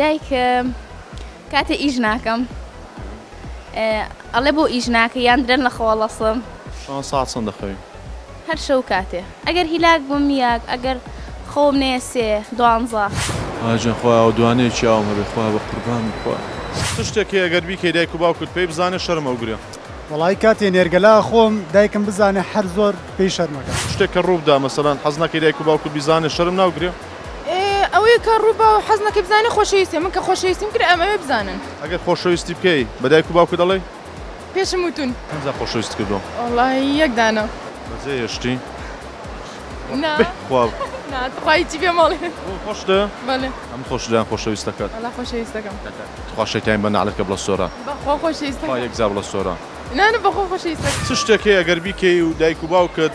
دایکم کاتێ ئیش ناکەم ئەڵێ بۆ ئیش ناکە یان درەن لە خۆڵەسم. شان ساعت چەند دەخەوی؟ هەر شەو کاتێ ئەگەر هیلاک بم یاک ئەگەر خەوم نەیە سێ دوانزە. ئای جان خوایە ئەو دوانەیە چی ئاوم هەبێ خوایە بە قوربانم خوایە. چ شتێک هەیە گەر بیکەی دایک و باوکت پێی بزانێ شەرم ئەوگرێ؟ وەڵایی کاتێ نێرگەلە ئەخۆم دایکم بزانێ هەر زۆر پێی شەرمەکەم. شتێک کە ڕووبدا مەسەلەن حەز ناکەی دایک و باوکت بیزانێ شەرم ناوگرێ؟ ئەوەیە کە ڕوو بە حەز نەکەی بزانێ خۆشەویستیە من کە خۆشەویستیم کرد ئەم ئەوێ بزانن ئەگەر خۆشەویستی بکەی بە دایک و باوکت دەڵێی پێشم وتون هەنجا خۆشەویست کردووە وەڵاهی یەک دانە بەجێ هێشتی نا بێ خوا نا تخوا هیچی پێم مەڵێ بۆ خۆشتە بەڵێ ئەم خۆش دەیان خۆشەویستەکەت وەڵا خۆشەویستەکەم تخوا شەیتاین بە نەعلەت کە بڵە سۆران بەخوا خوا خۆشەویستەکەم یەک جار بڵە سۆران نا نا بەخوا خۆشەویستەکەم چ شتێک هەیە گەر بیکەی و دایک و باوکت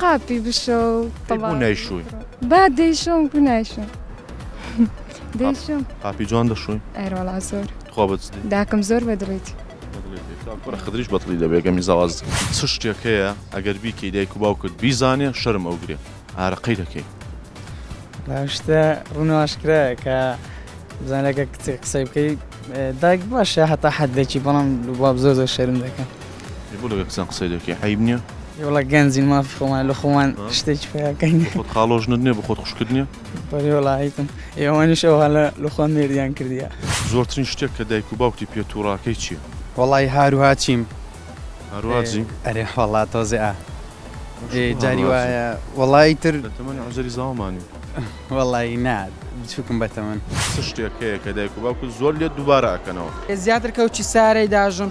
قاپی بشۆ بۆ نایشووی با دەیشۆم کو نایشم دەیشم قاپی جوان دەشووی ئەرۆڵا زۆر خۆ بچ داکم زۆر بەدڵیت خدریش بەتڵی دەبێگەمی زاواز چ شتێک هەیە ئەگەر بیکەی دایک و باو کرد بیزانێ شەرم ئەو گرێ ئارەقەی دەکەی باشتە ڕووناشکرا کە بزانەکە کچێک قسەی بکەی دایک باشە هەتا حەدێکی بەڵام لوباب زۆر زۆر شەرم دەکەن ئەی بۆ لەگەر کچان قسەی دەکەی عەیب نیە؟ ئەی وەڵا گەنجین مافی خۆمانە لە خۆمان شتێکی پیا بکەین. بۆ خۆت خاڵۆ ژنت نیە بۆ خۆت خوشکت نیە؟ بەری وەڵا عەیبن ئەی ئەوانیش ئەوها لە لە خۆیان مێردیان کردیە. زۆرترین شتێک کە دایک و باوکتی پێ توڕاکەی چیە؟ وەڵای هاروها چیم. هاروها جی؟ ئەرێ وەڵا تۆزێ ئا ئێ جاری وایە وەڵای تر. لە تەمەنی عوزەری زاوامانی. وەڵای نا بچوکم بە تەمەن. چ شتێک هەیە کە دایک و باوکت زۆر لێت دوبارە ئەکەنەوە؟ زیاتر کەوچی سارەی داژم.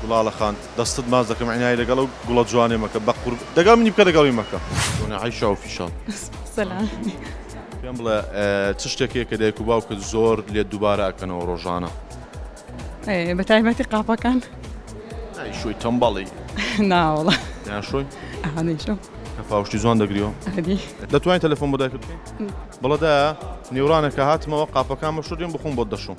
گوڵاڵە خان دەستت ماچ دەکەم عینای لەگەڵ ئەو گوڵە جوانەی مەکە بەقورب دەگا منی بکە لەگەڵی مەکە. چۆنە عەیشا ئۆفیشاڵ. سەلام. پێم بڵێ چ شتێک هەیە کە دایک و باوکت زۆر لێت دووبارە ئەکەنەوە ڕۆژانە؟ ئەی بە تایبەتی قاپەکان. نایشۆی تەمبەڵی. نا وەڵا. ناشۆی؟ ئەها نەیشۆم. کە فاوشتی جوان دەگریەوە؟ ئەدی. دەتوانین تەلەفۆن بۆ دایکت بکەین؟ بڵێ دایە نیوڕانێک کە هاتمەوە قاپەکان بە شۆ دێم بخۆم بۆت دەشۆم.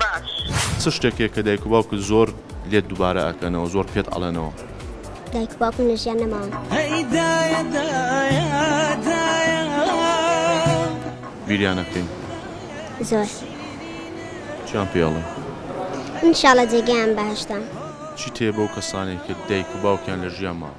باش. چ شتێکە کە دایک و باوکت زۆر لێت دوبارە ئەکەنەوە زۆر پێت ئەڵێنەوە؟ دایک و باوکم لە ژیان نەماون. هەی دایە دایە دایە. بیریان ئەکەین. زۆر. چیان پێ ئەڵێی؟ ان شاء اللە جێگەیان بەهەشتە. چیت هەیە بەو کەسانەی کە دایک و باوکیان لە ژیان ماوە؟